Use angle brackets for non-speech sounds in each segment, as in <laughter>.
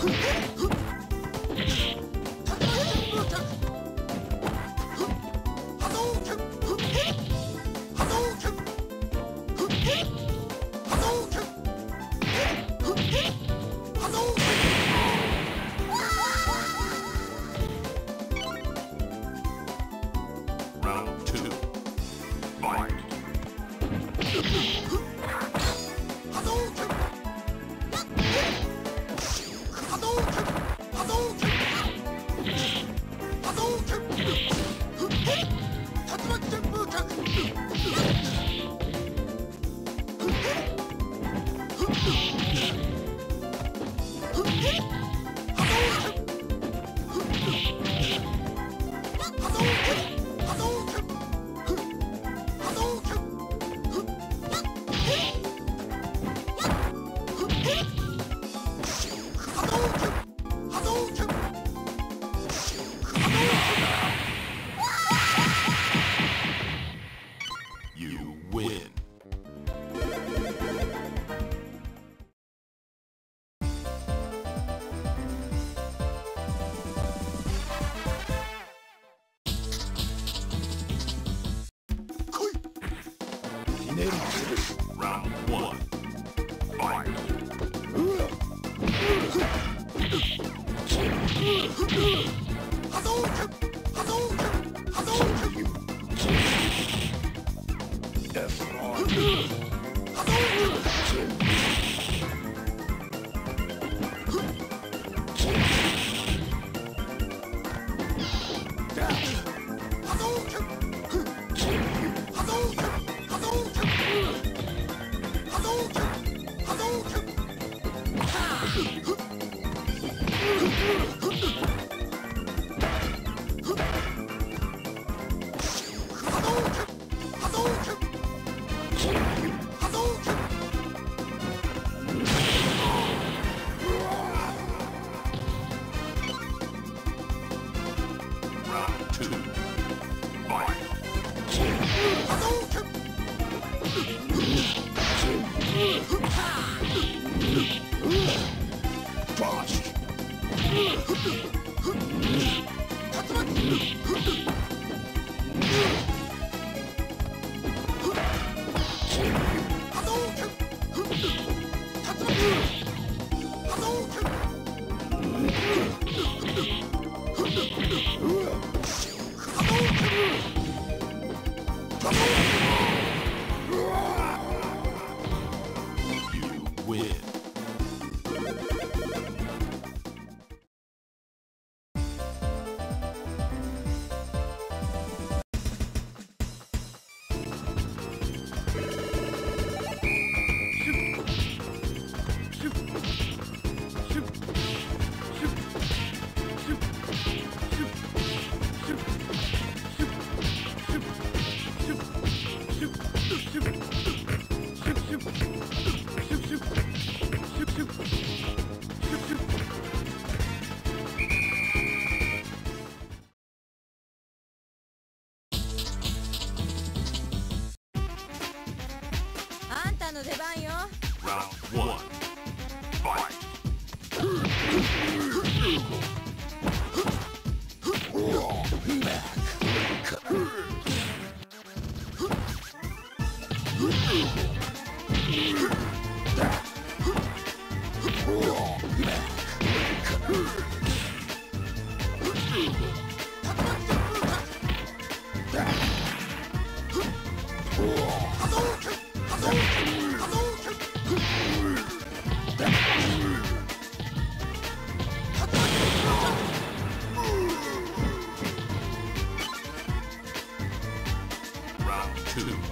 碰。<laughs> Round one. Fight. <laughs> two.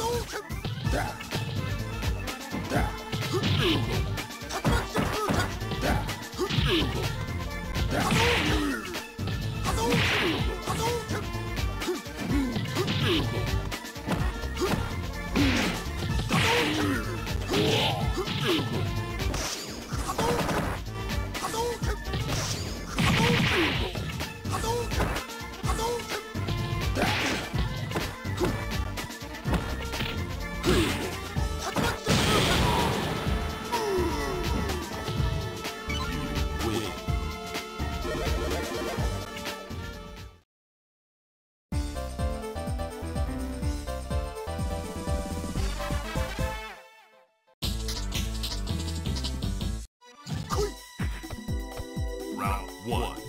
Ooh. One.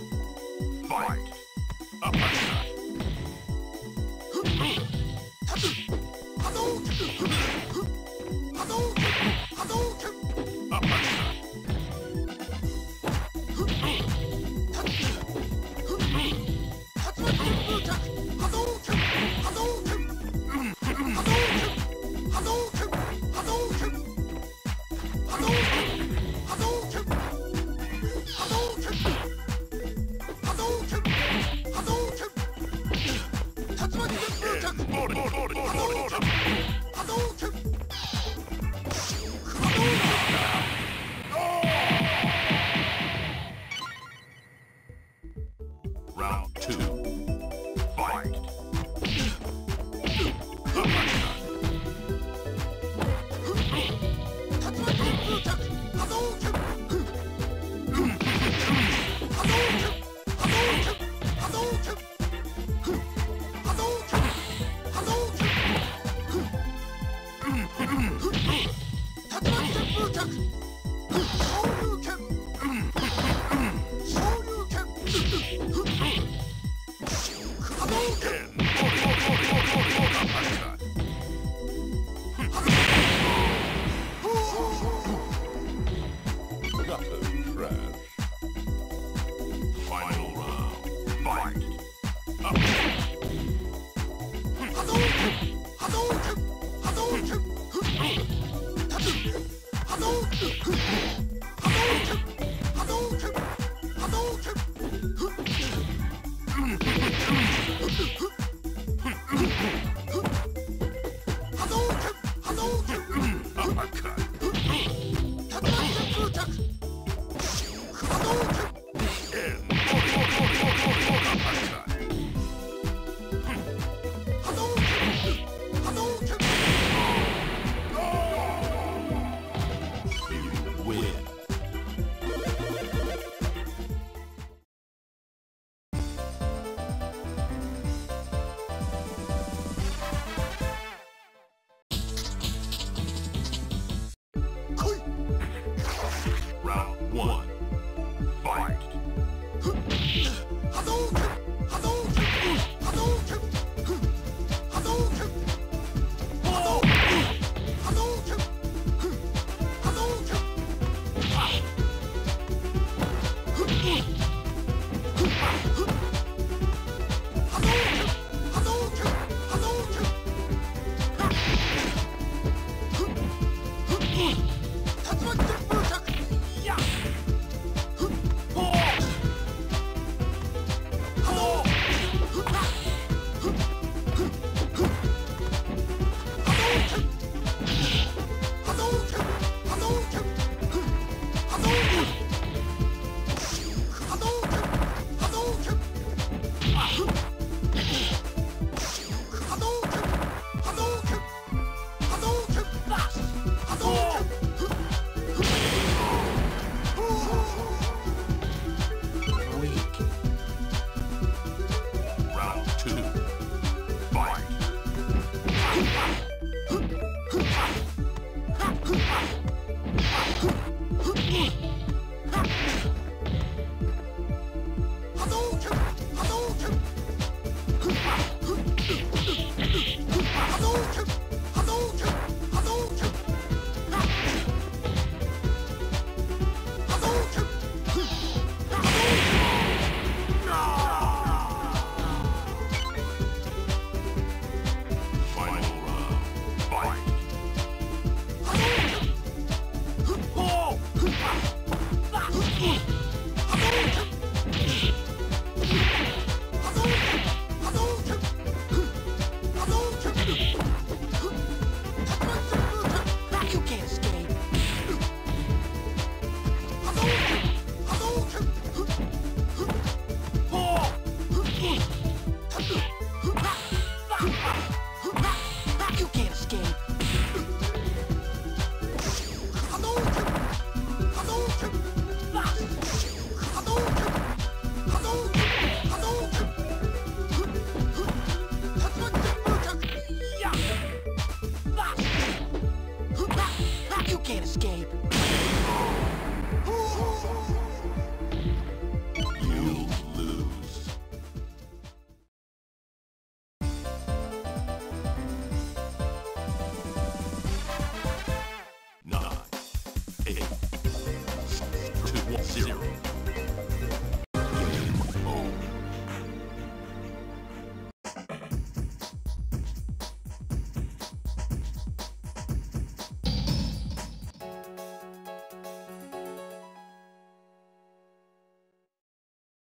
えっ?